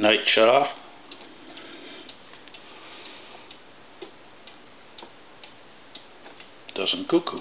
night shut off. Doesn't cuckoo.